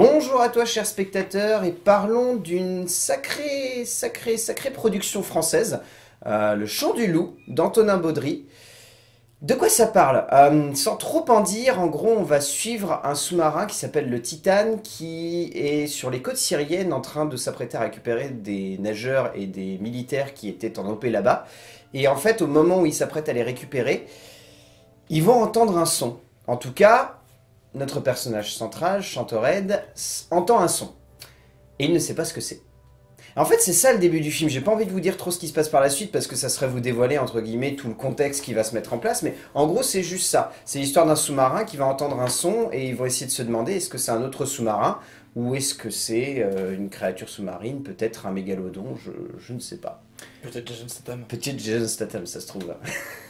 Bonjour à toi, chers spectateurs, et parlons d'une sacrée, sacrée, sacrée production française, euh, Le Chant du Loup, d'Antonin Baudry. De quoi ça parle? Euh, Sans trop en dire, en gros, on va suivre un sous-marin qui s'appelle le Titan, qui est sur les côtes syriennes en train de s'apprêter à récupérer des nageurs et des militaires qui étaient en OP là-bas. Et en fait, au moment où ils s'apprêtent à les récupérer, ils vont entendre un son. En tout cas, notre personnage central, Chantored, entend un son. Et il ne sait pas ce que c'est. En fait, c'est ça le début du film. J'ai pas envie de vous dire trop ce qui se passe par la suite parce que ça serait vous dévoiler, entre guillemets, tout le contexte qui va se mettre en place. Mais en gros, c'est juste ça. C'est l'histoire d'un sous-marin qui va entendre un son et ils vont essayer de se demander est-ce que c'est un autre sous-marin? Ou est-ce que c'est euh, une créature sous-marine, peut-être un mégalodon, je, je ne sais pas. Peut-être Jason Statham. Petite Jason Statham, ça se trouve. là.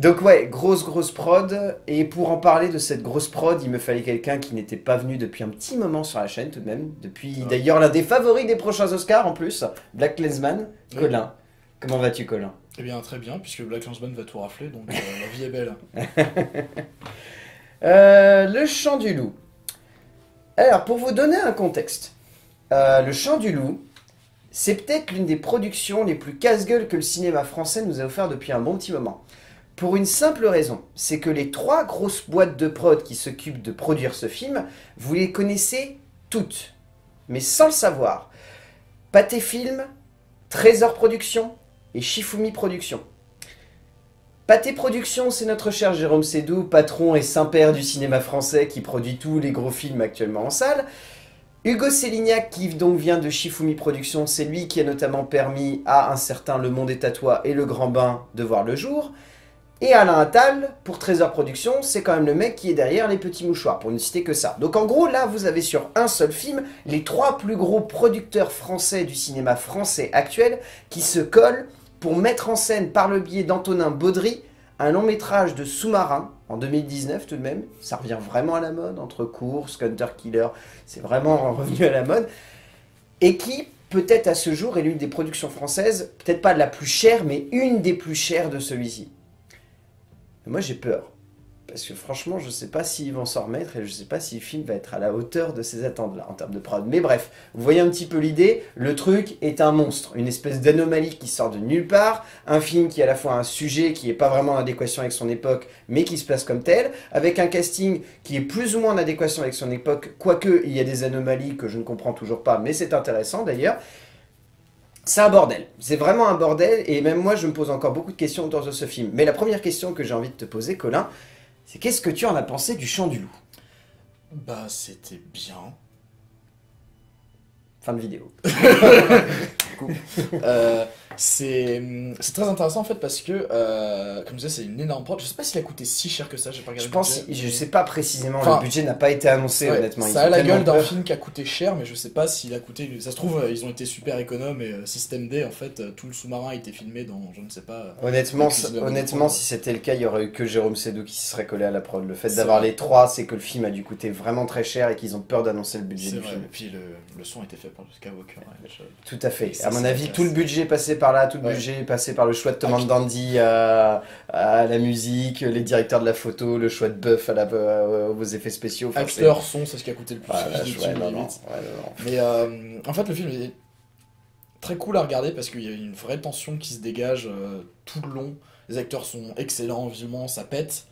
Donc ouais, grosse grosse prod. Et pour en parler de cette grosse prod, il me fallait quelqu'un qui n'était pas venu depuis un petit moment sur la chaîne tout de même. Depuis Ouais. d'ailleurs l'un des favoris des prochains Oscars en plus, Black Lensman. Colin. Comment vas-tu Colin? Eh bien, très bien, puisque Black Landsman va tout rafler, donc euh, la vie est belle. Euh, Le Chant du Loup. Alors pour vous donner un contexte, euh, Le Chant du Loup, c'est peut-être l'une des productions les plus casse-gueule que le cinéma français nous a offert depuis un bon petit moment. Pour une simple raison, c'est que les trois grosses boîtes de prod qui s'occupent de produire ce film, vous les connaissez toutes, mais sans le savoir. Pathé Film, Trésor Productions et Shifumi Productions. Pathé Productions, c'est notre cher Jérôme Sédou, patron et saint-père du cinéma français qui produit tous les gros films actuellement en salle. Hugo Sélignac, qui donc vient de Shifumi Productions, c'est lui qui a notamment permis à un certain Le Monde est à toi et Le Grand Bain de voir le jour. Et Alain Attal, pour Trésor Productions, c'est quand même le mec qui est derrière les petits mouchoirs, pour ne citer que ça. Donc en gros, là, vous avez sur un seul film les trois plus gros producteurs français du cinéma français actuel qui se collent pour mettre en scène par le biais d'Antonin Baudry un long métrage de sous-marin en 2019 tout de même. Ça revient vraiment à la mode entre courses, Hunter Killer, c'est vraiment revenu à la mode. Et qui, peut-être à ce jour, est l'une des productions françaises, peut-être pas la plus chère, mais une des plus chères de celui-ci. Moi j'ai peur. Parce que franchement, je sais pas s'ils vont s'en remettre et je sais pas si le film va être à la hauteur de ces attentes-là en termes de prod. Mais bref, vous voyez un petit peu l'idée. Le truc est un monstre, une espèce d'anomalie qui sort de nulle part. Un film qui est à la fois un sujet qui est pas vraiment en adéquation avec son époque, mais qui se place comme tel, avec un casting qui est plus ou moins en adéquation avec son époque, quoique il y a des anomalies que je ne comprends toujours pas, mais c'est intéressant d'ailleurs. C'est un bordel. C'est vraiment un bordel, et même moi, je me pose encore beaucoup de questions autour de ce film. Mais la première question que j'ai envie de te poser, Colin, c'est qu'est-ce que tu en as pensé du chant du loup? Bah, c'était bien. Fin de vidéo. Euh, c'est c'est très intéressant en fait parce que, euh, comme je disais, c'est une énorme prod. Je sais pas s'il a coûté si cher que ça, j'ai pas regardé. Je pense, budget, je mais- sais pas précisément, Enfin, le budget n'a pas été annoncé Ouais, honnêtement. Ça a la gueule d'un film qui a coûté cher, mais je sais pas s'il a coûté. Ça se trouve, euh, ils ont été super économes et euh, System D, en fait, euh, tout le sous-marin a été filmé dans, je ne sais pas. Honnêtement, honnêtement, si c'était le cas, il y aurait eu que Jérôme Sédou qui se serait collé à la prod. Le fait d'avoir les trois, c'est que le film a dû coûter vraiment très cher et qu'ils ont peur d'annoncer le budget du vrai. film. Et puis le, le son a été fait par le Skywalker. ouais, je- Tout à fait. Ça, à mon avis, tout le budget passé par là, tout le Ouais. budget est passé par le choix de Tom Ah, and Dandy à, à la musique, les directeurs de la photo, le choix de Buff à la, euh, aux effets spéciaux. Enfin, c'est- Acteur, son, c'est ce qui a coûté le plus. Ouais, non, non, ouais, non. Mais euh, en fait, le film est très cool à regarder parce qu'il y a une vraie tension qui se dégage euh, tout le long. Les acteurs sont excellents, visuellement, ça pète.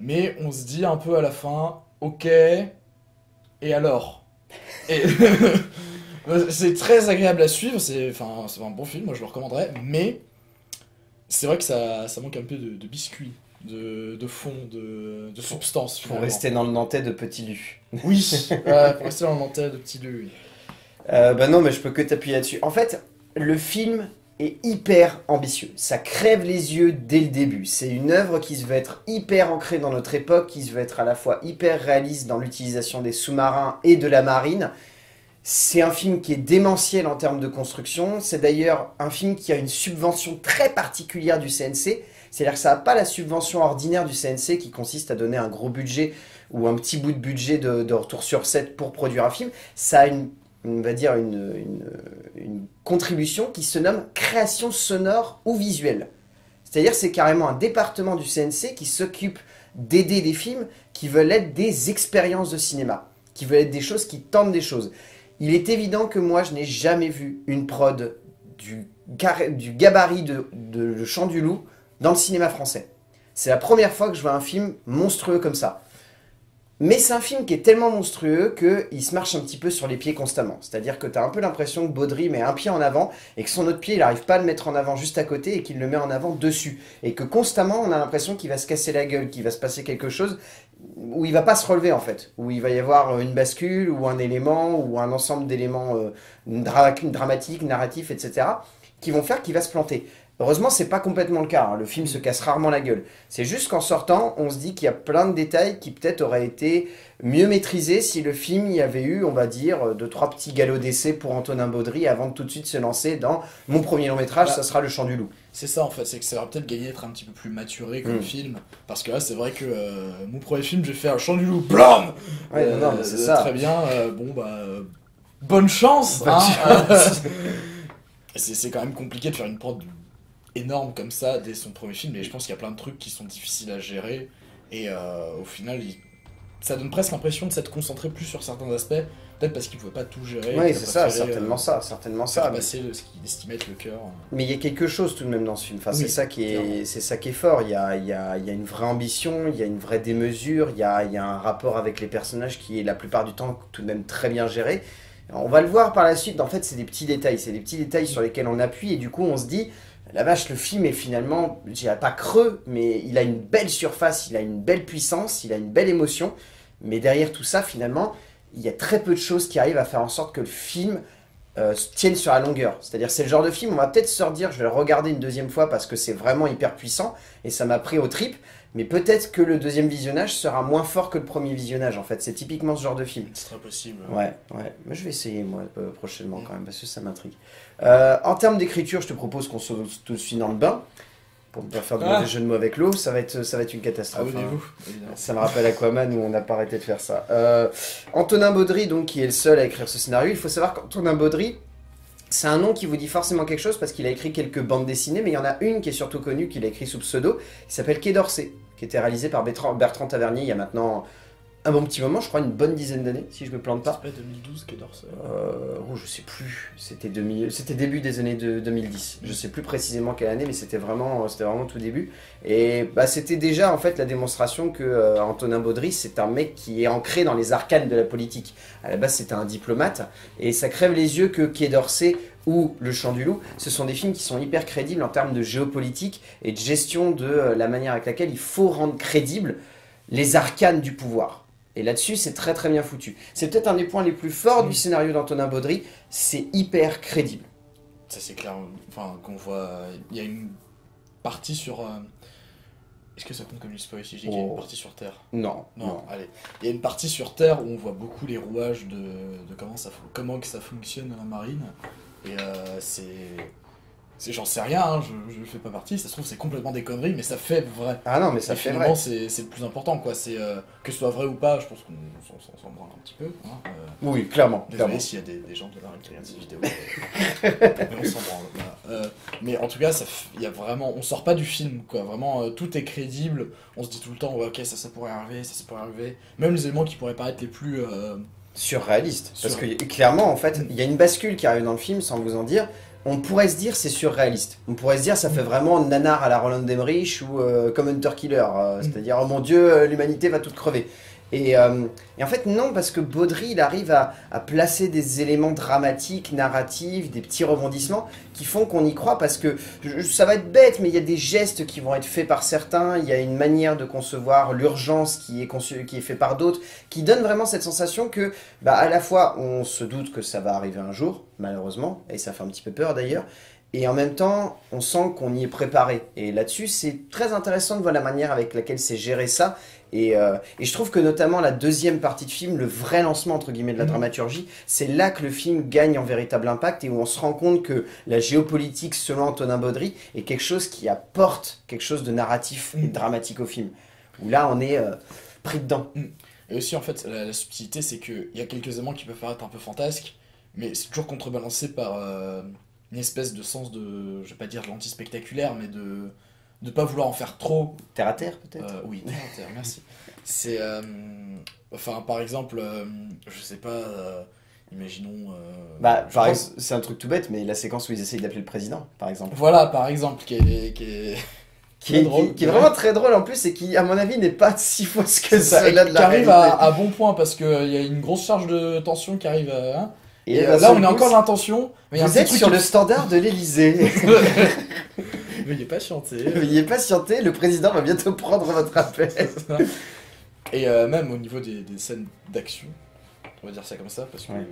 Mais on se dit un peu à la fin, ok, et alors? Et C'est très agréable à suivre, c'est enfin, un bon film, moi je le recommanderais, mais c'est vrai que ça, ça manque un peu de, de biscuit, de, de fond, de, de substance. Pour rester dans le Nantais de Petit Lu. Oui, pour rester dans le mental de petit Lu, oui. Euh, bah non, mais je peux que t'appuyer là-dessus. En fait, le film est hyper ambitieux. Ça crève les yeux dès le début. C'est une œuvre qui se veut être hyper ancrée dans notre époque, qui se veut être à la fois hyper réaliste dans l'utilisation des sous-marins et de la marine. C'est un film qui est démentiel en termes de construction. C'est d'ailleurs un film qui a une subvention très particulière du CNC. C'est-à-dire que ça n'a pas la subvention ordinaire du CNC qui consiste à donner un gros budget ou un petit bout de budget de, retour sur set pour produire un film. Ça a une on va dire, une, une contribution qui se nomme création sonore ou visuelle. C'est-à-dire c'est carrément un département du CNC qui s'occupe d'aider des films qui veulent être des expériences de cinéma, qui veulent être des choses, qui tentent des choses. Il est évident que moi, je n'ai jamais vu une prod du, gabarit de, de Le Chant du Loup dans le cinéma français. C'est la première fois que je vois un film monstrueux comme ça. Mais c'est un film qui est tellement monstrueux qu'il se marche un petit peu sur les pieds constamment. C'est-à-dire que tu as un peu l'impression que Baudry met un pied en avant et que son autre pied, il n'arrive pas à le mettre en avant juste à côté et qu'il le met en avant dessus. Et que constamment, on a l'impression qu'il va se casser la gueule, qu'il va se passer quelque chose où il va pas se relever en fait. Où il va y avoir une bascule ou un élément ou un ensemble d'éléments euh, dra- dramatiques, narratifs, etc. qui vont faire qu'il va se planter. Heureusement, c'est pas complètement le cas. hein. Le film se casse rarement la gueule. C'est juste qu'en sortant, on se dit qu'il y a plein de détails qui peut-être auraient été mieux maîtrisés si le film y avait eu, on va dire, deux trois petits galops d'essai pour Antonin Baudry avant de tout de suite se lancer dans mon premier long métrage, Bah, ça sera Le Chant du Loup. C'est ça en fait, c'est que ça va peut-être gagner d'être un petit peu plus maturé comme Mm. film. Parce que là, c'est vrai que euh, mon premier film, j'ai fait un chant du loup, blam Ouais, Euh, non, c'est euh, ça. Très bien, euh, bon bah. euh, bonne chance Bonne hein, chance. euh, c'est quand même compliqué de faire une prod énorme comme ça dès son premier film, et je pense qu'il y a plein de trucs qui sont difficiles à gérer. Et euh, au final, il- ça donne presque l'impression de s'être concentré plus sur certains aspects, peut-être parce qu'il pouvait pas tout gérer. Oui, c'est ça, préféré, certainement euh, ça, certainement ça. le- ce qu'il estimait être le cœur. Mais il y a quelque chose tout de même dans ce film. Enfin, Oui, c'est ça qui est, c'est ça qui est fort. Il y a, il y, a, il y a une vraie ambition, il y a une vraie démesure, il y a, il y a un rapport avec les personnages qui est la plupart du temps tout de même très bien géré. On va le voir par la suite. En fait, c'est des petits détails, c'est des petits détails sur lesquels on appuie et du coup, on se dit. La vache, le film est finalement, je dirais pas creux, mais il a une belle surface, il a une belle puissance, il a une belle émotion. Mais derrière tout ça, finalement, il y a très peu de choses qui arrivent à faire en sorte que le film euh, se tienne sur la longueur. C'est-à-dire, c'est le genre de film, on va peut-être se redire, je vais le regarder une deuxième fois parce que c'est vraiment hyper puissant et ça m'a pris au trip. Mais peut-être que le deuxième visionnage sera moins fort que le premier visionnage, en fait. C'est typiquement ce genre de film. C'est très possible. Ouais, ouais. Mais je vais essayer, moi, euh, prochainement, quand même, parce que ça m'intrigue. Euh, en termes d'écriture, je te propose qu'on se tous suit dans le bain. Pour ne pas faire de Ah. mauvais jeu de mots avec l'eau, ça va être, ça va être une catastrophe. hein. Abonnez-vous, évidemment. Ça me rappelle Aquaman où on n'a pas arrêté de faire ça. Euh, Antonin Baudry, donc, qui est le seul à écrire ce scénario. Il faut savoir qu'Antonin Baudry, c'est un nom qui vous dit forcément quelque chose parce qu'il a écrit quelques bandes dessinées, mais il y en a une qui est surtout connue, qu'il a écrit sous pseudo, qui s'appelle Quai d'Orsay, qui était réalisé par Bertrand, Bertrand Tavernier il y a maintenant un bon petit moment, je crois une bonne dizaine d'années, si je me plante pas. C'est pas 2012 Quai d'Orsay. Euh, oh, je sais plus. C'était 2000 c'était début des années de 2010. Je sais plus précisément quelle année, mais c'était vraiment, c'était vraiment tout début. Et bah, c'était déjà en fait la démonstration que euh, Antonin Baudry, c'est un mec qui est ancré dans les arcanes de la politique. À la base, c'était un diplomate, et ça crève les yeux que Quai d'Orsay ou Le Chant du Loup, ce sont des films qui sont hyper crédibles en termes de géopolitique et de gestion de euh, la manière avec laquelle il faut rendre crédibles les arcanes du pouvoir. Et là-dessus, c'est très très bien foutu. C'est peut-être un des points les plus forts du scénario d'Antonin Baudry. C'est hyper crédible. Ça c'est clair, enfin qu'on voit, il y a une partie sur... euh, Est-ce que ça compte comme une spoil si je dis qu'il y a Oh. une partie sur Terre? Non, non, non. allez. Il y a une partie sur Terre où on voit beaucoup les rouages de, de comment, ça, comment que ça fonctionne dans la marine. Et euh, c'est... c'est- J'en sais rien, hein, je ne fais pas partie, ça se trouve c'est complètement des conneries, mais ça fait vrai. Ah non, mais ça Et fait finalement, vrai. c'est c'est le plus important, quoi. C'est euh, que ce soit vrai ou pas, je pense qu'on s'en- branle un petit peu. hein, euh. Oui, clairement. Désolé s'il y a des, des gens de la marine qui regardent cette vidéo. euh, mais on s'en branle. voilà. Euh, mais en tout cas, ça y a vraiment, on sort pas du film, quoi. Vraiment, tout est crédible. On se dit tout le temps, ouais, ok, ça, ça pourrait arriver, ça, ça pourrait arriver. Même les éléments qui pourraient paraître les plus. euh, Surréaliste. Parce que clairement, en fait, il y a une bascule qui arrive dans le film, sans vous en dire. On pourrait se dire c'est surréaliste. On pourrait se dire ça fait vraiment nanar à la Roland Emmerich ou euh, comme Hunter Killer. euh, C'est-à-dire, oh mon dieu, euh, l'humanité va toute crever. Et, euh, et en fait, non, parce que Baudry, il arrive à, placer des éléments dramatiques, narratifs, des petits rebondissements qui font qu'on y croit parce que ça va être bête, mais il y a des gestes qui vont être faits par certains, il y a une manière de concevoir l'urgence qui est, qui est fait par d'autres, qui donne vraiment cette sensation que, bah, à la fois, on se doute que ça va arriver un jour, malheureusement, et ça fait un petit peu peur d'ailleurs, et en même temps, on sent qu'on y est préparé. Et là-dessus, c'est très intéressant de voir la manière avec laquelle c'est géré ça. Et, euh, et je trouve que notamment la deuxième partie de film, le vrai lancement entre guillemets de la Mhm. dramaturgie, c'est là que le film gagne en véritable impact et où on se rend compte que la géopolitique, selon Antonin Baudry, est quelque chose qui apporte quelque chose de narratif et Mhm. dramatique au film. Où là, on est euh, pris dedans. Et aussi, en fait, la, la subtilité, c'est qu'il y a quelques éléments qui peuvent paraître un peu fantasques, mais c'est toujours contrebalancé par euh, une espèce de sens de, je vais pas dire de l'anti-spectaculaire, mais de ne pas vouloir en faire trop Terre à terre, peut-être Euh, oui, terre à terre, merci. C'est. euh, enfin, par exemple, euh, je sais pas. euh, imaginons. Bah, par pense- c'est un truc tout bête, mais la séquence où ils essayent d'appeler le président, par exemple. Voilà, par exemple, qui est. Qui est... Qui est, drôle. qui- qui est vraiment très drôle en plus et qui, à mon avis, n'est pas si fausse que ça, ça. et là de qui la arrive à, à bon point parce qu'il y a une grosse charge de tension qui arrive. euh, hein. Et, euh, là, seul on est coup, encore dans a un Vous êtes sur qui- le standard de l'Elysée. Veuillez patienter. Veuillez patienter, le président va bientôt prendre votre appel. Et euh, même au niveau des, des scènes d'action, on va dire ça comme ça, parce que Ouais.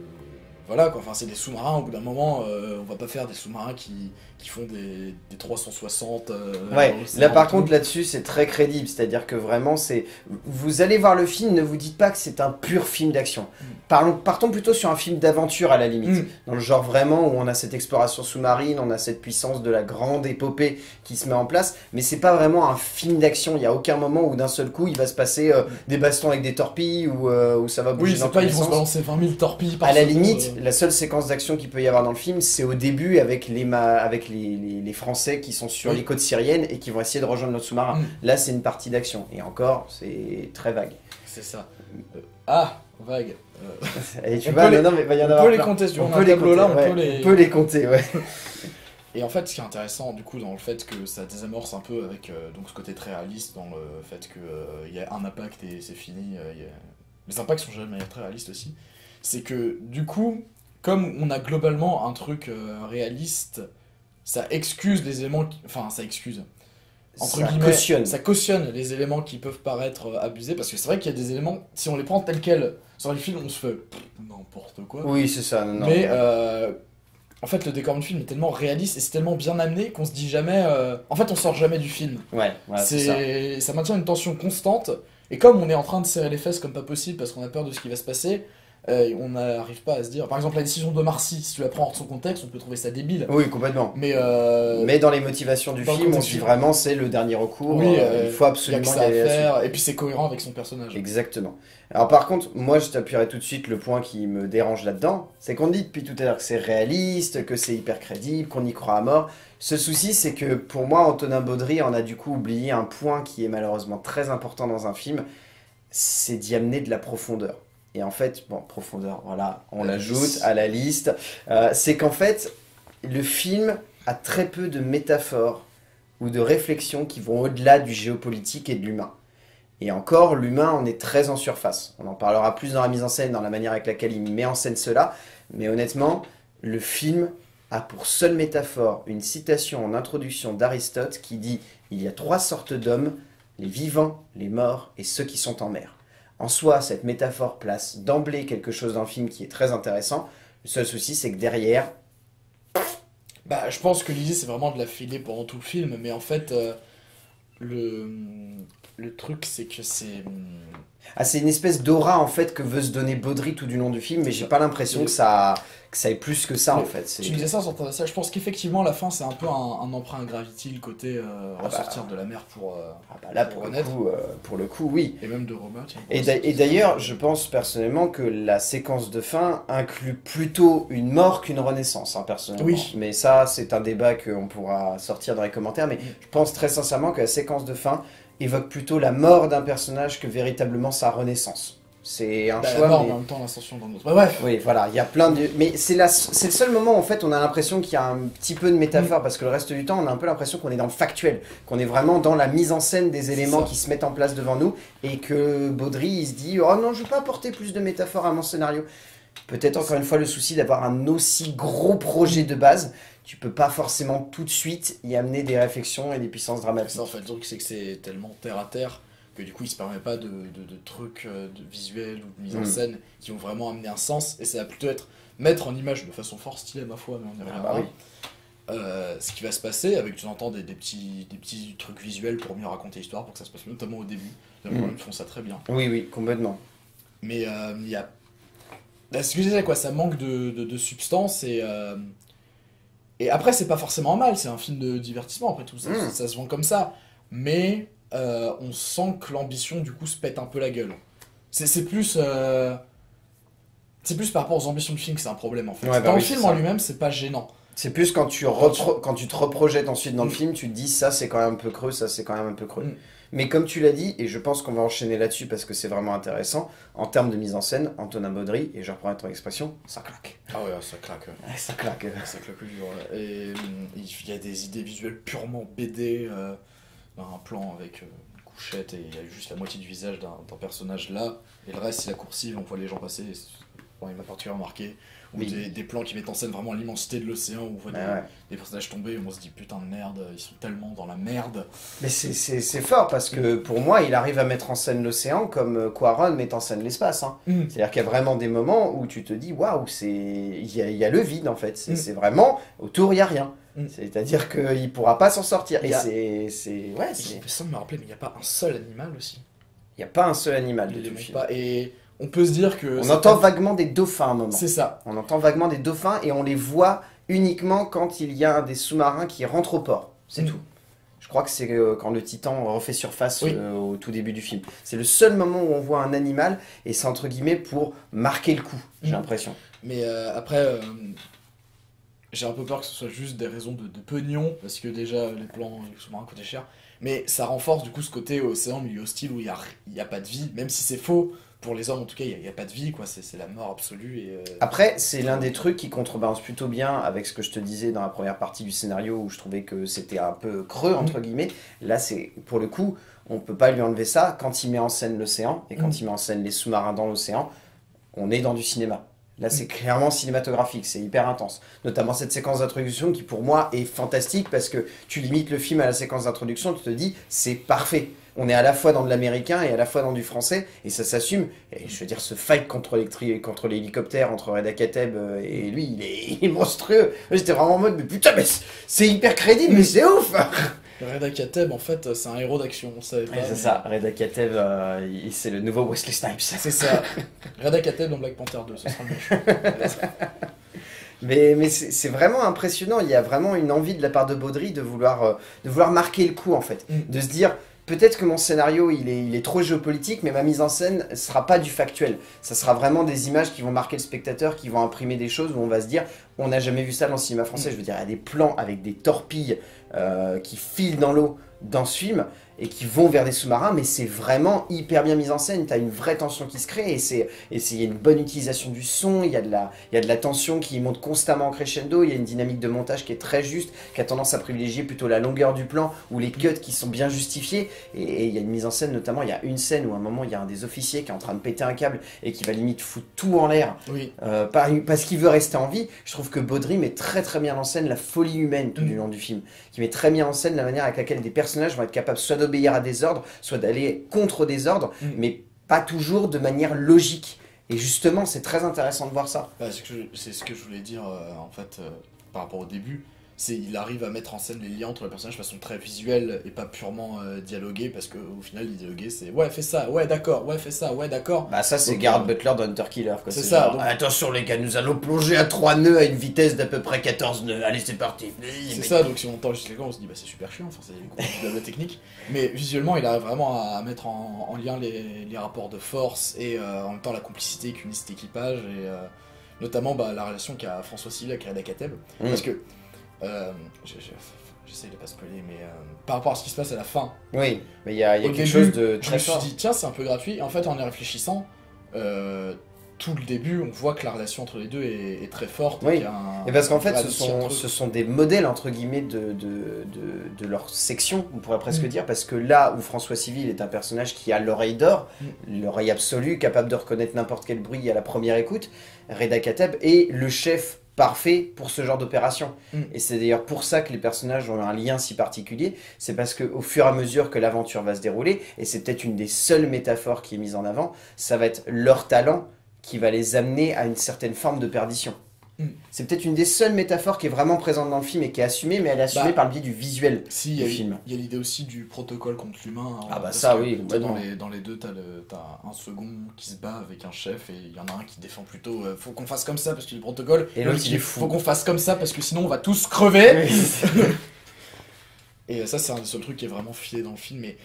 Voilà quoi, enfin c'est des sous-marins, au bout d'un moment, euh, on va pas faire des sous-marins qui, qui font des, des 360. euh, Ouais, là par contre là-dessus c'est très crédible, c'est-à-dire que vraiment c'est... Vous allez voir le film, ne vous dites pas que c'est un pur film d'action. Mm. Parlons, partons plutôt sur un film d'aventure à la limite. Mm. Dans le genre vraiment où on a cette exploration sous-marine, on a cette puissance de la grande épopée qui se met en place, mais c'est pas vraiment un film d'action, il y a aucun moment où d'un seul coup il va se passer euh, des bastons avec des torpilles ou euh, où ça va bouger Oui, c'est pas ils vont se balancer 20 000 torpilles par À la limite. La seule séquence d'action qu'il peut y avoir dans le film, c'est au début avec les, ma- avec les, les- les Français qui sont sur Oui. les côtes syriennes et qui vont essayer de rejoindre notre sous-marin. Mm. Là, c'est une partie d'action. Et encore, c'est très vague. C'est ça. Euh, ah, vague. Euh, Et tu On vois, les- non, non, mais il va y en on avoir peut les compter, On peut un les compter, là, on ouais. peut les- On peut les compter, ouais. Et en fait, ce qui est intéressant, du coup, dans le fait que ça désamorce un peu avec euh, donc ce côté très réaliste, dans le fait qu'il y a un impact et c'est fini. euh, y a- Les impacts sont jamais très réalistes aussi. C'est que, du coup, comme on a globalement un truc euh, réaliste, ça excuse les éléments. qui- Enfin, ça excuse. Entre Ça guillemets, cautionne. ça cautionne les éléments qui peuvent paraître euh, abusés, parce que c'est vrai qu'il y a des éléments, si on les prend tels quels sur les films, on se fait n'importe quoi. Oui, c'est ça. Non. Mais euh, en fait, le décor du film est tellement réaliste et c'est tellement bien amené qu'on se dit jamais. euh, En fait, on sort jamais du film. Ouais, voilà, c'est ça. ça. maintient une tension constante. Et comme on est en train de serrer les fesses comme pas possible parce qu'on a peur de ce qui va se passer, euh, on n'arrive pas à se dire. Par exemple, la décision de Marcy, si tu la prends hors de son contexte, on peut trouver ça débile. Oui, complètement. Mais, euh, Mais dans les motivations du film, on se dit vraiment c'est le dernier recours. Oui, euh, il faut il y a absolument que y ça aller faire. Et puis c'est cohérent avec son personnage. Exactement. Alors par contre, moi je t'appuierai tout de suite le point qui me dérange là-dedans, c'est qu'on dit depuis tout à l'heure que c'est réaliste, que c'est hyper crédible, qu'on y croit à mort. Ce souci, c'est que pour moi, Antonin Baudry en a du coup oublié un point qui est malheureusement très important dans un film, c'est d'y amener de la profondeur. Et en fait, bon, profondeur, voilà, on La l'ajoute à la liste. Euh, c'est qu'en fait, le film a très peu de métaphores ou de réflexions qui vont au-delà du géopolitique et de l'humain. Et encore, l'humain en est très en surface. On en parlera plus dans la mise en scène, dans la manière avec laquelle il met en scène cela. Mais honnêtement, le film a pour seule métaphore une citation en introduction d'Aristote qui dit Il y a trois sortes d'hommes, les vivants, les morts et ceux qui sont en mer. En soi, cette métaphore place d'emblée quelque chose dans le film qui est très intéressant. Le seul souci, c'est que derrière, Bah, je pense que l'idée c'est vraiment de la filer pendant tout le film, mais en fait, euh, le, le truc c'est que c'est. ah, c'est une espèce d'aura en fait que veut se donner Baudry tout du long du film, mais j'ai pas l'impression que ça, que ça ait plus que ça en fait. Tu disais ça, sur ça, je pense qu'effectivement la fin c'est un peu un, un emprunt à Gravity, le côté euh, Ah bah. ressortir de la mer pour. euh, Ah bah là, pour le, Renaître. coup, euh, pour le coup, oui. et même de tiens, Et pour d'ailleurs, je pense personnellement que la séquence de fin inclut plutôt une mort qu'une renaissance, hein, personnellement. Oui. Mais ça, c'est un débat qu'on pourra sortir dans les commentaires. Mais je pense très sincèrement que la séquence de fin évoque plutôt la mort d'un personnage que véritablement sa renaissance. C'est un Bah, la choix. mort, mais- en même temps l'ascension dans notre. Bah, bref, Oui, voilà, il y a plein de... Mais c'est la... le seul moment où en fait on a l'impression qu'il y a un petit peu de métaphore, parce que le reste du temps on a un peu l'impression qu'on est dans le factuel, qu'on est vraiment dans la mise en scène des éléments qui se mettent en place devant nous, et que Baudry il se dit « Oh non, je veux pas apporter plus de métaphores à mon scénario ». Peut-être encore une fois le souci d'avoir un aussi gros projet de base, tu peux pas forcément tout de suite y amener des réflexions et des puissances dramatiques. ça en fait, le truc c'est que c'est tellement terre à terre que du coup il se permet pas de, de, de trucs euh, de visuels ou de mise en Mm. scène qui vont vraiment amener un sens, et ça va plutôt être mettre en image de façon fort stylée ma foi, mais on y Ah bah oui. Euh, ce qui va se passer avec, tu entends, des, des petits, des petits trucs visuels pour mieux raconter l'histoire, pour que ça se passe notamment au début. Mm. Ils font ça très bien. Oui, oui, complètement. Mais euh, il y a. Bah, disais, quoi, ça manque de, de, de substance et. euh, Et après, c'est pas forcément mal, c'est un film de divertissement, après tout, ça, Mm. ça se vend comme ça. Mais euh, on sent que l'ambition, du coup, se pète un peu la gueule. C'est plus. euh, C'est plus par rapport aux ambitions du film que c'est un problème en fait. Ouais, bah Dans oui, le film en lui-même, c'est pas gênant. C'est plus quand tu, Quand tu- te reprojettes ensuite dans le Mm. film, tu te dis ça c'est quand même un peu creux, ça c'est quand même un peu creux. Mm. Mais comme tu l'as dit, et je pense qu'on va enchaîner là-dessus parce que c'est vraiment intéressant, en termes de mise en scène, Antonin Baudry, et je reprends ton expression, ça claque. Ah ouais, ça claque. Ouais, ça claque. Ça claque le là. Et hum, il y a des idées visuelles purement BD. euh, dans un plan avec euh, une couchette et il y a juste la moitié du visage d'un personnage là. Et le reste, c'est la coursive, on voit les gens passer. et Bon, il m'a particulièrement marqué. Ou Oui. des, des plans qui mettent en scène vraiment l'immensité de l'océan où on voit Ouais, des, ouais. des personnages tomber et on se dit putain de merde, ils sont tellement dans la merde. Mais c'est- fort parce que pour moi, il arrive à mettre en scène l'océan comme euh, Quaron met en scène l'espace. hein. C'est-à-dire qu'il y a vraiment des moments où tu te dis waouh, c'est il y, y a le vide en fait. C'est Mm. vraiment autour, il n'y a rien. Mm. C'est-à-dire qu'il ne pourra pas s'en sortir. Et a- c'est. c'est- Ouais, c'est- Et ça me rappeler, mais il n'y a pas un seul animal aussi. il n'y a pas un seul animal de tout film. pas. Et on peut se dire que. On entend vaguement des dauphins à un moment. C'est ça. On entend vaguement des dauphins et on les voit uniquement quand il y a des sous-marins qui rentrent au port. C'est Mm. tout. Je crois que c'est euh, quand le Titan refait surface Oui. euh, au tout début du film. C'est le seul moment où on voit un animal et c'est entre guillemets pour marquer le coup, j'ai Mm. l'impression. Mais euh, après, j'ai un peu peur que ce soit juste des raisons de, de pognon, parce que déjà les plans sous-marins coûtaient cher. Mais ça renforce du coup ce côté océan, milieu hostile où il n'y a, y a pas de vie, même si c'est faux. Pour les hommes, en tout cas, il n'y a, pas de vie, quoi. C'est la mort absolue. Et, euh, Après, c'est l'un des trucs qui contrebalance plutôt bien avec ce que je te disais dans la première partie du scénario où je trouvais que c'était un peu creux, entre guillemets. Là, c'est pour le coup, on peut pas lui enlever ça. Quand il met en scène l'océan et quand Mm. il met en scène les sous-marins dans l'océan, on est dans du cinéma. Là, c'est clairement cinématographique, c'est hyper intense. Notamment cette séquence d'introduction qui, pour moi, est fantastique parce que tu limites le film à la séquence d'introduction, tu te dis, c'est parfait. On est à la fois dans de l'américain et à la fois dans du français, et ça s'assume. Et je veux dire, ce fight contre l'hélicoptère, entre Reda Kateb euh, et lui, il est, il est monstrueux. J'étais vraiment en mode, mais putain, mais c'est- hyper crédible, mais c'est ouf Reda Kateb, en fait, c'est un héros d'action, on savait pas. C'est mais- ça, Reda Kateb, euh, il- c'est le nouveau Wesley Snipes. C'est ça. Reda Kateb dans Black Panther 2, ce sera le méchant. Mais, mais c'est c'est vraiment impressionnant. Il y a vraiment une envie de la part de Baudry de vouloir, euh, de vouloir marquer le coup, en fait. Mm. De se dire, peut-être que mon scénario, il est, trop géopolitique, mais ma mise en scène ne sera pas du factuel. Ça sera vraiment des images qui vont marquer le spectateur, qui vont imprimer des choses où on va se dire, on n'a jamais vu ça dans le cinéma français. Je veux dire, il y a des plans avec des torpilles euh, qui filent dans l'eau dans ce film et qui vont vers des sous-marins, mais c'est vraiment hyper bien mis en scène. Tu as une vraie tension qui se crée et c'est il y a une bonne utilisation du son, il y, a de la, il y a de la tension qui monte constamment en crescendo, il y a une dynamique de montage qui est très juste, qui a tendance à privilégier plutôt la longueur du plan ou les cuts qui sont bien justifiés. Et, il y a une mise en scène, notamment, il y a une scène où à un moment, il y a un des officiers qui est en train de péter un câble et qui va limite foutre tout en l'air Oui. euh, par- parce qu'il veut rester en vie. Je trouve que Baudry met très très bien en scène la folie humaine tout Mm. du long du film, qui met très bien en scène la manière avec laquelle des personnages vont être capables soit d'obéir à des ordres, soit d'aller contre des ordres, Mm. mais pas toujours de manière logique. Et justement, c'est très intéressant de voir ça. Bah, c'est ce que je voulais dire euh, en fait euh, par rapport au début. C'est il arrive à mettre en scène les liens entre les personnages de façon très visuelle et pas purement euh, dialoguée parce que au final il dialoguer c'est ouais fais ça ouais d'accord ouais fais ça ouais d'accord Bah ça c'est Garrett euh, Butler dans Hunter Killer. quoi. c'est ça, genre, donc- Attention les gars, nous allons plonger à 3 nœuds à une vitesse d'à peu près 14 nœuds. Allez c'est parti. c'est ça donc si on entend juste les gars on se dit bah c'est super chiant enfin c'est de la technique mais visuellement il arrive vraiment à mettre en, en lien les, les rapports de force et euh, en même temps la complicité qu'unit cet équipage et euh, notamment bah, la relation qu'a François Civil avec Reda Kateb Mm. parce que euh, j'essaie de pas spoiler mais euh, par rapport à ce qui se passe à la fin Oui, mais il y a, y quelque début, chose de je très me suis fort. dit, tiens, c'est un peu gratuit. Et en fait, en y réfléchissant, euh, tout le début, on voit que la relation entre les deux est, est très forte. Oui. un- Et parce qu'en fait, ce sont, ce sont des modèles, entre guillemets, de, de, de, de leur section, on pourrait presque Mm. dire, parce que là où François Civil est un personnage qui a l'oreille d'or, Mm. l'oreille absolue, capable de reconnaître n'importe quel bruit à la première écoute, Reda Kateb est le chef parfait pour ce genre d'opération. Mm. Et c'est d'ailleurs pour ça que les personnages ont un lien si particulier, c'est parce que au fur et à mesure que l'aventure va se dérouler, et c'est peut-être une des seules métaphores qui est mise en avant, ça va être leur talent qui va les amener à une certaine forme de perdition. Mm. C'est peut-être une des seules métaphores qui est vraiment présente dans le film et qui est assumée, mais elle est assumée Bah, par le biais du visuel. Si, il y a, du film. il y a l'idée aussi du protocole contre l'humain. hein, Ah bah ça, oui, Dans les, dans les deux, t'as, le, un second qui se bat avec un chef et il y en a un qui défend plutôt euh, faut qu'on fasse comme ça parce qu'il y a le protocole. Et l'autre, qui il est fou. Faut qu'on fasse comme ça parce que sinon on va tous crever. et ça, c'est un des seuls trucs qui est vraiment filé dans le film. Mais,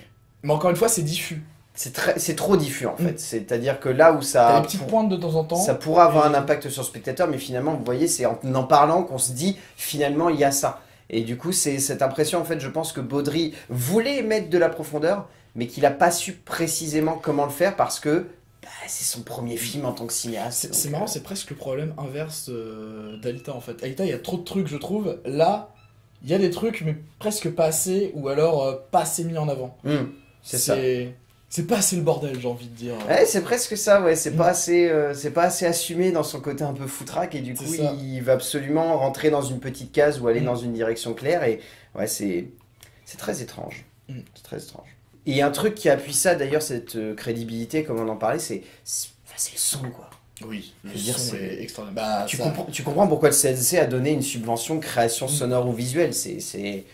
mais encore une fois, c'est diffus. C'est très, c'est trop diffus en Mm. fait. C'est-à-dire que là où ça, des petites pointes de temps en temps. ça pourra avoir Et- un impact sur le spectateur, mais finalement, vous voyez, c'est en en parlant qu'on se dit finalement il y a ça. Et du coup, c'est cette impression en fait, je pense que Baudry voulait mettre de la profondeur, mais qu'il n'a pas su précisément comment le faire parce que bah, c'est son premier film en tant que cinéaste. C'est c'est euh, marrant, c'est presque le problème inverse euh, d'Alita en fait. Alita, il y a trop de trucs, je trouve. Là, il y a des trucs, mais presque pas assez, ou alors euh, pas assez mis en avant. hmm, c'est ça. C'est pas assez le bordel, j'ai envie de dire. Ouais, c'est presque ça, ouais. C'est pas assez, euh, c'est pas assez assumé dans son côté un peu foutraque et du coup, ça. il va absolument rentrer dans une petite case ou aller Mm. dans une direction claire et ouais, c'est, c'est très étrange. Mm. C'est très étrange. Et un truc qui appuie ça, d'ailleurs, cette euh, crédibilité, comme on en parlait, c'est, c'est, enfin, c'est le son, quoi. Oui, le dire, son est extraordinaire. Bah, tu ça- comprends, tu comprends pourquoi le CNC a donné une subvention création Mm. sonore ou visuelle. C'est, c'est,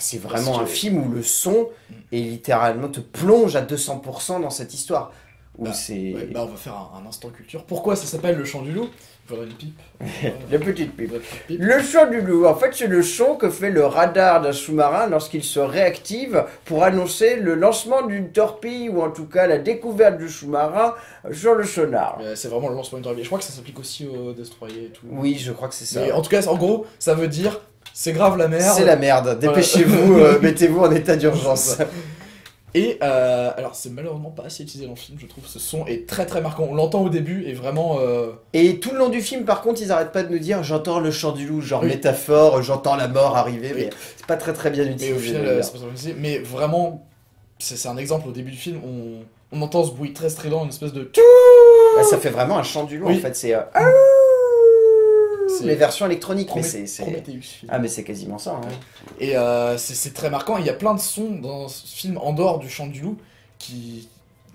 c'est vraiment un film où le son est littéralement te plonge à 200% dans cette histoire. Où Bah, c'est ouais, bah, on va faire un, un instant culture. Pourquoi ça s'appelle le chant du loup? Il faudrait une pipe. la petite pipe. Le son du loup, en fait, c'est le son que fait le radar d'un sous-marin lorsqu'il se réactive pour annoncer le lancement d'une torpille ou en tout cas la découverte du sous-marin sur le sonar. Euh, C'est vraiment le lancement d'une torpille. Je crois que ça s'applique aussi aux destroyers et tout. Oui, je crois que c'est ça. Mais en tout cas, en gros, ça veut dire c'est grave la merde. C'est la merde. Dépêchez-vous, euh, mettez-vous en état d'urgence. Et euh, alors, c'est malheureusement pas assez utilisé dans le film, je trouve. Ce son est très très marquant. On l'entend au début et vraiment. euh, Et tout le long du film, par contre, ils arrêtent pas de nous dire j'entends le chant du loup, genre Oui. métaphore, j'entends la mort arriver, Oui. mais c'est pas très très bien utilisé. Mais au final, d'ailleurs. c'est pas trop utilisé. Mais vraiment, c'est un exemple au début du film. On, on entend ce bruit très strident, une espèce de. Bah, ça fait vraiment un chant du loup Oui. en fait, c'est. euh, C'est- les versions électroniques, mais Promé- c'est. Ah, mais c'est quasiment ça. hein. Et euh, c'est c'est très marquant. Il y a plein de sons dans ce film en dehors du chant du loup qui.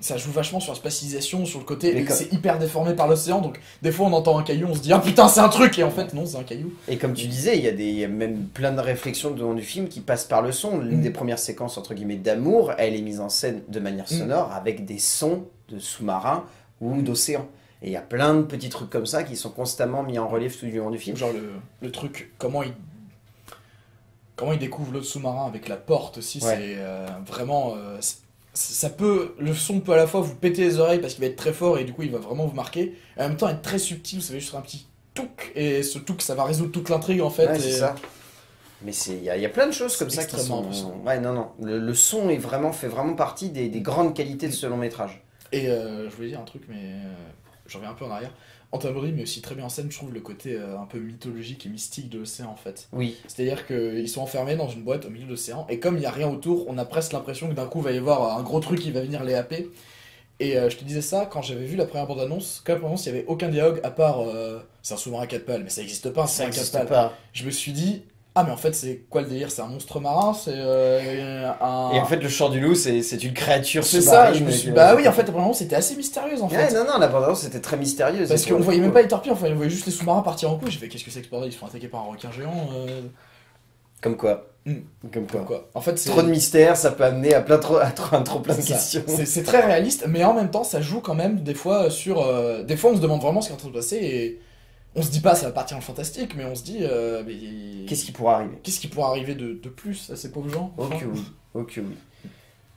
Ça joue vachement sur la spatialisation, sur le côté. Mais et comme- C'est hyper déformé par l'océan. Donc, des fois, on entend un caillou, on se dit Ah putain, c'est un truc Et en fait, non, c'est un caillou. Et comme tu disais, il y a des, il y a même plein de réflexions dans du film qui passent par le son. L'une Mm. des premières séquences entre guillemets d'amour, elle est mise en scène de manière Mm. sonore avec des sons de sous-marins ou d'océan. Et il y a plein de petits trucs comme ça qui sont constamment mis en relief tout du long du film. Genre le, le truc, comment il. Comment il découvre l'autre sous-marin avec la porte aussi, Ouais. c'est euh, vraiment. euh, ça peut. Le son peut à la fois vous péter les oreilles parce qu'il va être très fort et du coup il va vraiment vous marquer. Et en même temps être très subtil, ça va juste faire un petit touc et ce touc ça va résoudre toute l'intrigue en fait. Ouais, et- c'est ça. Mais il y, a- il y a plein de choses comme ça qui sont. Ouais, non, non. Le, le son est vraiment fait vraiment partie des, des grandes qualités de ce long métrage. Et euh, je voulais dire un truc, mais je reviens un peu en arrière. Brody met aussi très bien en scène, je trouve, le côté euh, un peu mythologique et mystique de l'océan en fait. Oui. C'est-à-dire qu'ils sont enfermés dans une boîte au milieu de l'océan, et comme il n'y a rien autour, on a presque l'impression que d'un coup il va y avoir un gros truc qui va venir les happer. Et euh, je te disais ça quand j'avais vu la première bande-annonce, quand la bande-annonce il n'y avait aucun dialogue à part euh, c'est un sous-marin à quatre pales, mais ça n'existe pas un à n'existe pales. pas. Je me suis dit, ah mais en fait c'est quoi le délire? C'est un monstre marin C'est euh, un. Et en fait, le chant du loup, c'est c'est une créature c'est ça, je me suis Bah oui, en fait, la bande-annonce était assez mystérieuse en fait. Ouais, non, non, la bande-annonce était très mystérieuse. Parce qu'on voyait même pas les torpilles, enfin, on voyait juste les sous-marins partir en couille. J'ai fait, qu'est-ce que c'est que ce Ils se font attaquer par un requin géant euh, Comme quoi. Mm. Comme quoi. Quoi. En fait. Trop de mystère, ça peut amener à plein trop, à trop, à trop plein de ça. questions. C'est c'est très réaliste, mais en même temps, ça joue quand même des fois sur. euh, des fois, on se demande vraiment ce qui est en train de passer et on se dit pas ça va partir en fantastique, mais on se dit. euh, mais- Qu'est-ce qui pourra arriver? Qu'est-ce qui pourrait arriver de, de plus à ces pauvres gens? Ok, enfin oui. Ok, oui.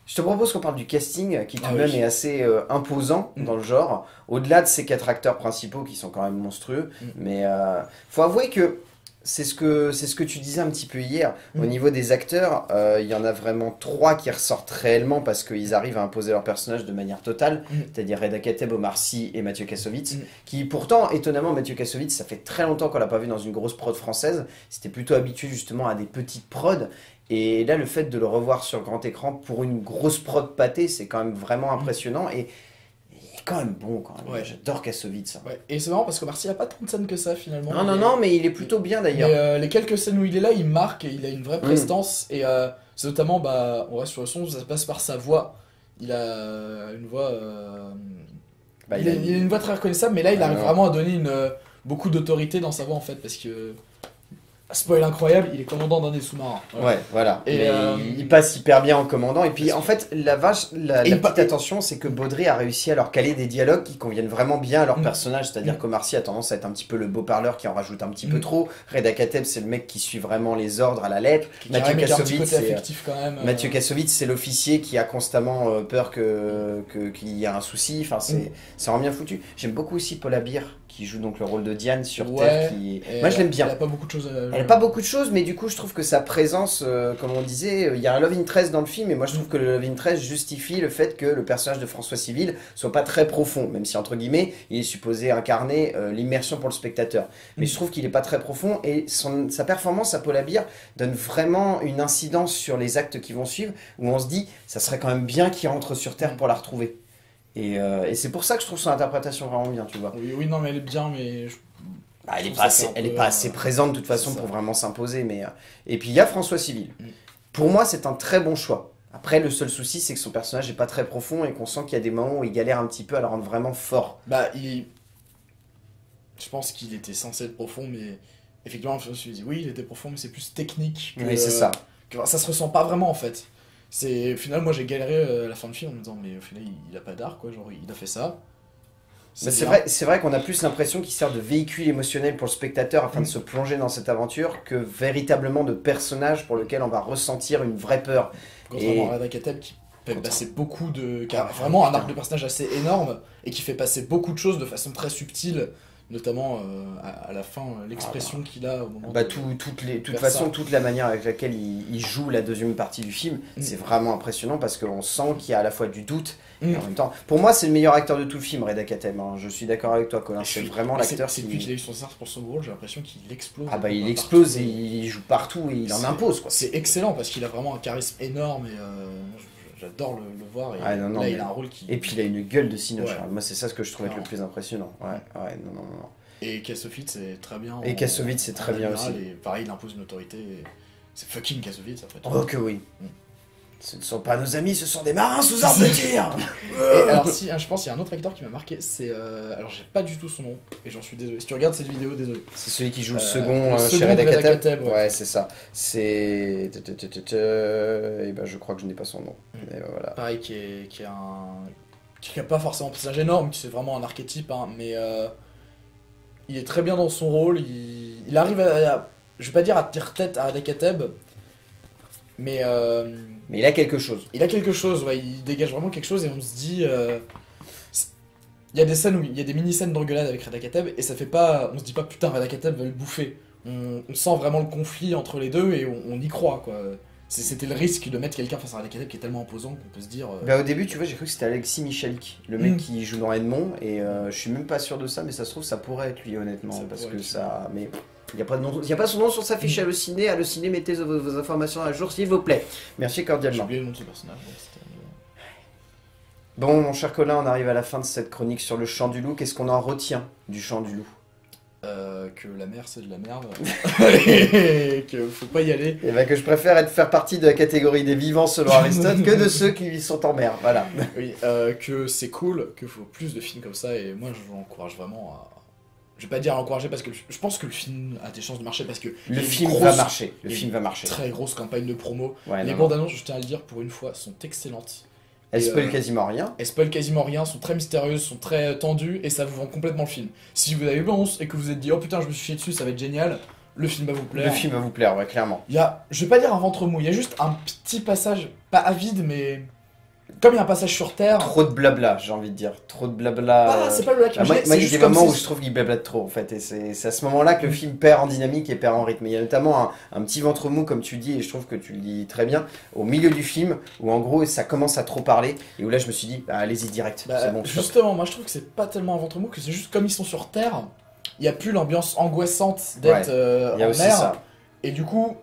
Je te propose qu'on parle du casting qui tout Ah de même oui. est assez euh, imposant Mm. dans le genre. Au-delà de ces quatre acteurs principaux qui sont quand même monstrueux, Mm. mais euh, faut avouer que c'est ce que c'est ce que tu disais un petit peu hier. Au Mm. niveau des acteurs, euh, il y en a vraiment trois qui ressortent réellement parce qu'ils arrivent à imposer leur personnage de manière totale, Mm. c'est-à-dire Reda Kateb, Omar Sy et Mathieu Kassovitz, Mm. qui pourtant, étonnamment, Mathieu Kassovitz, ça fait très longtemps qu'on l'a pas vu dans une grosse prod française. C'était plutôt habitué justement à des petites prods. Et là, le fait de le revoir sur grand écran pour une grosse prod pâtée, c'est quand même vraiment impressionnant. Et est quand même bon quand même. Ouais. J'adore Kassovitz. Ouais. Et c'est marrant parce que Marcy a pas tant de scènes que ça finalement. Non, non, non, mais il est plutôt bien d'ailleurs. Euh, les quelques scènes où il est là, il marque et il a une vraie Mm. prestance. Et euh, c'est notamment, bah, on reste sur le son, ça passe par sa voix. Il a une voix. euh, Bah, il, a, il a une voix très reconnaissable, mais là, il Ah, arrive non. vraiment à donner une, beaucoup d'autorité dans sa voix en fait. Parce que. Spoil incroyable, il est commandant d'un des sous-marins. Voilà. Ouais, voilà. Et, Mais euh, il passe hyper bien en commandant. Et puis, en fait, la vache, la, petite attention, c'est que Baudry a réussi à leur caler des dialogues qui conviennent vraiment bien à leur Mm. personnage. C'est-à-dire Mm. qu'Omar Sy a tendance à être un petit peu le beau parleur qui en rajoute un petit peu Mm. trop. Reda Kateb, c'est le mec qui suit vraiment les ordres à la lettre. Qui Mathieu Kassovitz, c'est. euh, Mathieu Kassovitz, c'est l'officier qui a constamment euh, peur que que- qu'il y a un souci. Enfin, c'est Mm. c'est vraiment bien foutu. J'aime beaucoup aussi Paula Beer qui joue donc le rôle de Diane sur Ouais, Terre. Qui... Moi, je l'aime Elle bien. a pas beaucoup de choses à Elle a pas beaucoup de choses, mais du coup, je trouve que sa présence, euh, comme on disait, euh, il y a un love interest dans le film, et moi, je trouve que le love interest justifie le fait que le personnage de François Civil soit pas très profond, même si, entre guillemets, il est supposé incarner euh, l'immersion pour le spectateur. Mais Mm. je trouve qu'il est pas très profond, et son, sa performance à Paul Abir donne vraiment une incidence sur les actes qui vont suivre, où on se dit, ça serait quand même bien qu'il rentre sur Terre pour la retrouver. Et, euh, et c'est pour ça que je trouve son interprétation vraiment bien, tu vois. Oui, oui, non, mais elle est bien, mais je- Bah, elle Je est trouve pas assez, est pas euh, assez présente de toute façon pour vraiment s'imposer. Mais euh, et puis il y a François Civil. Mm. Pour moi, c'est un très bon choix. Après, le seul souci, c'est que son personnage n'est pas très profond et qu'on sent qu'il y a des moments où il galère un petit peu à le rendre vraiment fort. Bah, il. Je pense qu'il était censé être profond, mais effectivement, je me suis dit, oui, il était profond, mais c'est plus technique. Que, Oui, c'est ça. que- ça se ressent pas vraiment en fait. C'est au final, moi j'ai galéré euh, à la fin du film en me disant, mais au final, il, il a pas d'art quoi, genre il a fait ça. Mais c'est vrai, c'est vrai qu'on a plus l'impression qu'il sert de véhicule émotionnel pour le spectateur afin Mm. de se plonger dans cette aventure que véritablement de personnage pour lequel on va ressentir une vraie peur. Contrairement Et- à Kateb qui fait passer beaucoup de. qui a Ah, vraiment un arc de personnage assez énorme et qui fait passer beaucoup de choses de façon très subtile, notamment euh, à, à la fin, euh, l'expression qu'il a au moment Bah, de- tout, toutes les, toute façon, ça. toute la manière avec laquelle il, il joue la deuxième partie du film, Mm. c'est vraiment impressionnant parce qu'on sent qu'il y a à la fois du doute et Mm. en même temps. Pour moi, c'est le meilleur acteur de tout le film, Reda Kateb. hein. Je suis d'accord avec toi, Colin. C'est vraiment l'acteur C'est qui. depuis qu'il a eu son cerf pour son rôle, j'ai l'impression qu'il explose. Ah bah, il explose et il joue partout et il en impose quoi. C'est excellent parce qu'il a vraiment un charisme énorme et euh, j'adore le, le voir. Et Ah, non, non, là, mais- il a un rôle qui. Et puis il a une gueule de cinoche. Ouais. Moi, c'est ça ce que je trouve être le plus impressionnant. Ouais, ouais, non, non, non. Et Kassovitz, c'est très bien. Et Kassovitz, c'est très bien aussi. Et pareil, il impose une autorité. et C'est fucking Kassovitz après tout. Oh que oui. Mm. Ce ne sont pas nos amis, ce sont des marins sous armes de tir. Alors, si, hein, je pense qu'il y a un autre acteur qui m'a marqué, c'est. euh, alors, j'ai pas du tout son nom, et j'en suis désolé. Si tu regardes cette vidéo, désolé. C'est celui qui joue le Euh, second le euh, second chez Reda de Reda Kateb. Kateb, ouais. Ouais, c'est ça. C'est. Et ben, je crois que je n'ai pas son nom. Voilà. Pareil, qui est, qui est un. qui a pas forcément un personnage énorme, qui c'est vraiment un archétype, hein, mais. euh, il est très bien dans son rôle, il, il arrive à, à- Je vais pas dire à tirer tête à Adekateb, mais. euh, Mais il a quelque chose. Il a quelque chose, ouais, il dégage vraiment quelque chose et on se dit. euh, Il y a des scènes où il y a des mini-scènes d'engueulade avec Reda Kateb et ça fait pas. On se dit pas putain, Reda Kateb va le bouffer. On, on sent vraiment le conflit entre les deux et on, on y croit quoi. C'était le risque de mettre quelqu'un face à Reda Kateb qui est tellement imposant qu'on peut se dire. euh, Bah, au début, tu vois, j'ai cru que c'était Alexis Michalik, le mec Mm. qui joue dans Edmond, et euh, je suis même pas sûr de ça, mais ça se trouve, ça pourrait être lui, honnêtement, Ça parce que ça. Mais il n'y a, pas de nom- y a pas son nom sur sa fiche Mm. à le ciné. À le ciné, mettez vos, vos informations à jour, s'il vous plaît. Merci J'ai cordialement. oublié le nom de ce personnage. Bon, mon cher Colin, on arrive à la fin de cette chronique sur le chant du loup. Qu'est-ce qu'on en retient du chant du loup? Euh, que la mer c'est de la merde et que faut pas y aller. Eh ben, que je préfère être faire partie de la catégorie des vivants selon Aristote que de ceux qui sont en mer. Voilà. Oui, euh, que c'est cool, qu'il faut plus de films comme ça, et moi je l'encourage vraiment à. Je vais pas dire à l'encourager parce que je pense que le film a des chances de marcher parce que Le film grosse- va marcher. Le film va marcher. très grosse campagne de promo. Ouais, Les non, bandes non. annonces, je tiens à le dire pour une fois, sont excellentes. Elles et, spoilent euh, quasiment rien. Elles spoilent quasiment rien, sont très mystérieuses, sont très tendues et ça vous vend complètement le film. Si vous avez eu et que vous êtes dit oh putain je me suis chié dessus, ça va être génial, le film va vous plaire. Le film va vous plaire, ouais, clairement. Il y a, je vais pas dire un ventre mou, il y a juste un petit passage, pas avide mais comme il y a un passage sur Terre. Trop de blabla, j'ai envie de dire. Trop de blabla. Ah, c'est pas le lac Ah, moi, imagé, moi, il y a des moments où je trouve qu'il blablate trop, en fait. Et c'est à ce moment-là que le film perd en dynamique et perd en rythme. Il y a notamment un, un petit ventre mou, comme tu dis, et je trouve que tu le dis très bien, au milieu du film, où en gros, ça commence à trop parler, et où là, je me suis dit, bah, allez-y direct. Bah, c'est bon, stop. justement, moi je trouve que c'est pas tellement un ventre mou, que c'est juste comme ils sont sur Terre, il n'y a plus l'ambiance angoissante d'être euh, en mer. ça. Et du coup,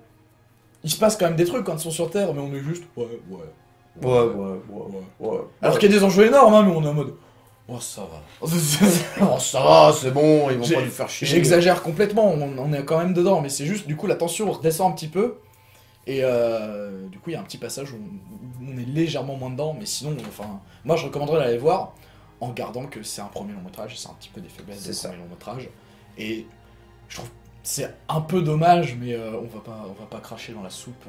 il se passe quand même des trucs quand ils sont sur Terre, mais on est juste ouais, ouais. Ouais, ouais, ouais, ouais. ouais. Alors qu'il y a des enjeux énormes, hein, mais on est en mode oh ça va. Oh, ça va, c'est bon, ils vont pas nous faire chier. J'exagère complètement, on, on est quand même dedans, mais c'est juste du coup la tension redescend un petit peu. Et euh, du coup, il y a un petit passage où on, est légèrement moins dedans, mais sinon, enfin, moi je recommanderais d'aller voir en gardant que c'est un premier long métrage, c'est un petit peu des faiblesses des premiers longs métrages. Et je trouve que c'est un peu dommage, mais euh, on va pas, on va pas cracher dans la soupe.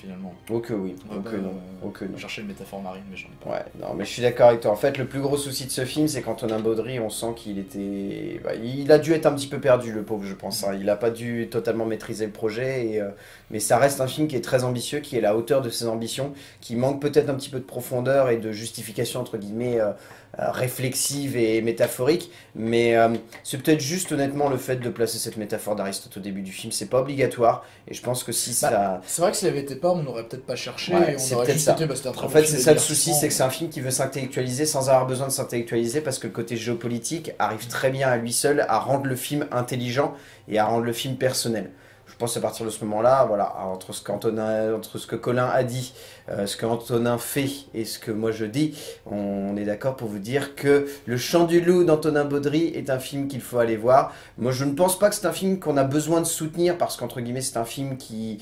Finalement. Oh que oui, On oh que non, euh, oh que non. chercher une métaphore marine, mais j'en ai pas. Ouais, non, mais je suis d'accord avec toi. En fait, le plus gros souci de ce film, c'est qu'Antonin Baudry, on sent qu'il était. bah, il a dû être un petit peu perdu, le pauvre, je pense. hein. Il n'a pas dû totalement maîtriser le projet. Et, euh, Mais ça reste un film qui est très ambitieux, qui est à la hauteur de ses ambitions, qui manque peut-être un petit peu de profondeur et de justification, entre guillemets, euh, euh, réflexive et métaphorique. Mais euh, c'est peut-être juste, honnêtement, le fait de placer cette métaphore d'Aristote au début du film. C'est pas obligatoire. Et je pense que si Bah, ça. C'est vrai que s'il avait été pas, on n'aurait peut-être pas cherché, Ouais, c'est on aurait peut-être ça. été, bah, En fait, c'est ça le souci, c'est que c'est un film qui veut s'intellectualiser sans avoir besoin de s'intellectualiser parce que le côté géopolitique arrive très bien à lui seul à rendre le film intelligent et à rendre le film personnel. Je pense à partir de ce moment-là, voilà, entre ce qu'Antonin, entre ce que Colin a dit, euh, ce que Antonin fait et ce que moi je dis, on est d'accord pour vous dire que Le Chant du Loup d'Antonin Baudry est un film qu'il faut aller voir. Moi, je ne pense pas que c'est un film qu'on a besoin de soutenir parce qu'entre guillemets, c'est un film qui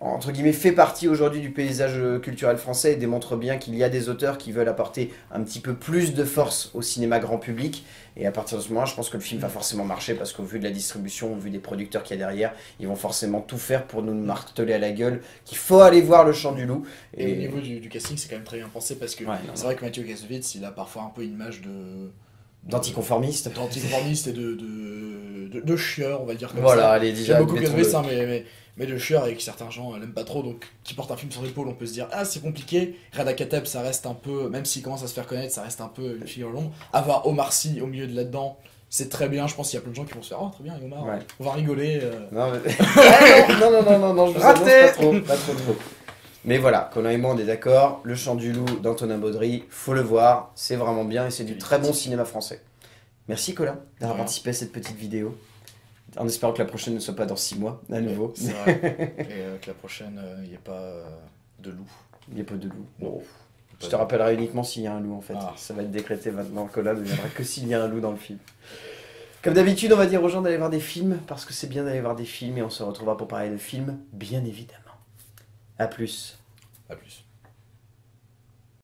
entre guillemets, fait partie aujourd'hui du paysage culturel français et démontre bien qu'il y a des auteurs qui veulent apporter un petit peu plus de force au cinéma grand public. Et à partir de ce moment-là, je pense que le film va forcément marcher parce qu'au vu de la distribution, au vu des producteurs qu'il y a derrière, ils vont forcément tout faire pour nous marteler à la gueule qu'il faut aller voir le chant du loup. Et, au niveau du, du casting, c'est quand même très bien pensé parce que Ouais, c'est vrai que Mathieu Kassovitz, il a parfois un peu une image de. D'anticonformiste. d'anticonformiste et de, de, de, on va dire comme Voilà, ça. allez, déjà. Beaucoup mettons-le. Kassovitz, hein, mais, mais, mais de chieur et que certains gens euh, l'aiment pas trop, donc qui porte un film sur l'épaule, on peut se dire ah c'est compliqué. Reda Kateb, ça reste un peu, même s'il commence à se faire connaître, ça reste un peu une figure longue. Avoir Omar Sy au milieu de là-dedans, c'est très bien. Je pense qu'il y a plein de gens qui vont se faire oh très bien Omar, Ouais. on va rigoler. euh. Non, mais- Ah, non, non, non, non, non, je vous Raté pas trop, pas trop, trop. Mais voilà, Colin et moi on est d'accord, Le Chant du Loup d'Antonin Baudry, faut le voir, c'est vraiment bien et c'est du très bon cinéma français. Merci Colin d'avoir participé à cette petite vidéo. En espérant que la prochaine ne soit pas dans 6 mois, à nouveau. Vrai. et euh, que la prochaine, il n'y ait pas euh, de loup. Il n'y a pas de loup. Bon. Je te rappellerai uniquement s'il y a un loup en fait. Ah. Ça va être décrété maintenant. Colin ne viendra que s'il y a un loup dans le film. Comme d'habitude, on va dire aux gens d'aller voir des films parce que c'est bien d'aller voir des films et on se retrouvera pour parler de films, bien évidemment. A plus. À plus.